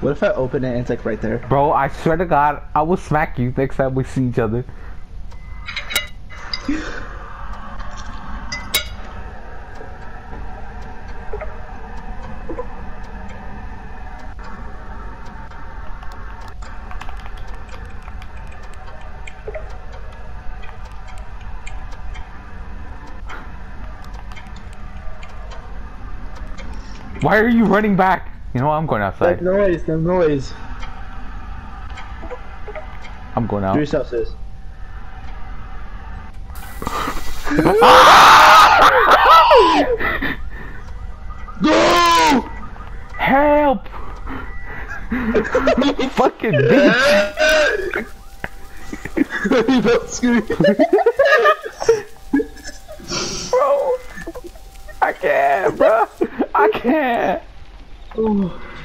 What if I open it and it's like right there? Bro, I swear to God, I will smack you next time we see each other. Why are you running back? You know what? I'm going outside. That noise, the noise. I'm going out. Do yourself, sis. Go! Help! Fucking bitch! you don't scream. Bro! I can't, bro! I can't! 哦。